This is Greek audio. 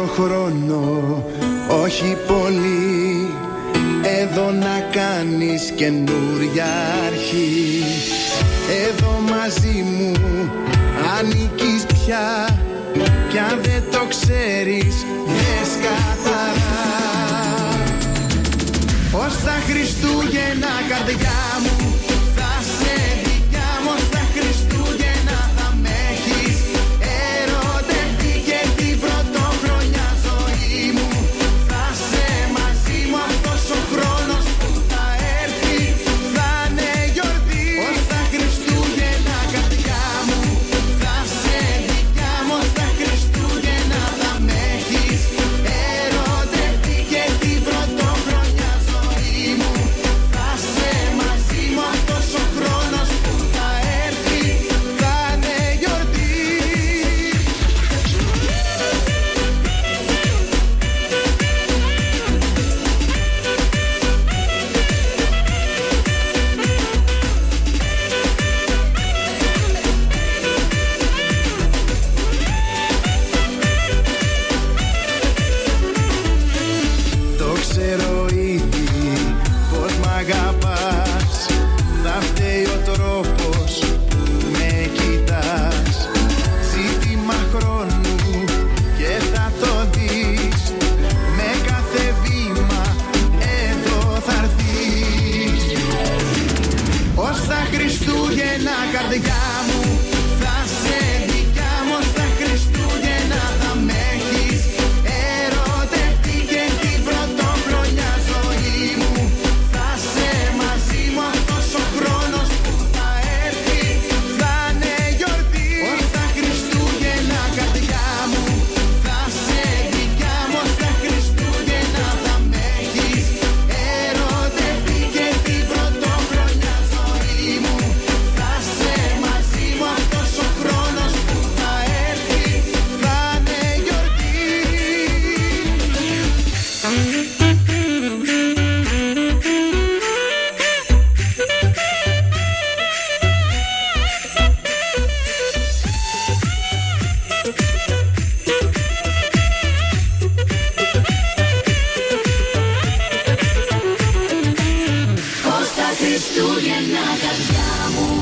χρόνο. Όχι πολύ εδώ να κάνεις καινούρια αρχή. Εδώ μαζί μου ανήκεις πια. Κι αν δεν το ξέρεις δες καθαρά. Ως τα Χριστούγεννα καρδιά μου καρδιά μου θα σε Χριστούγεννα καρδιά μου.